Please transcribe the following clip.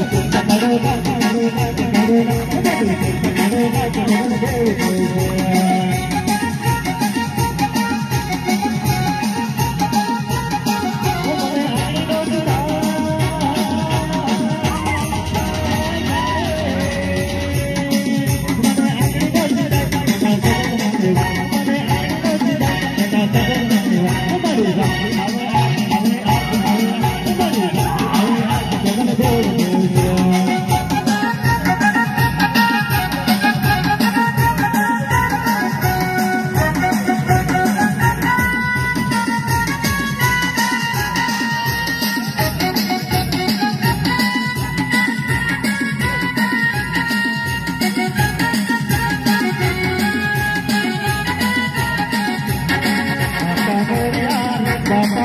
I'm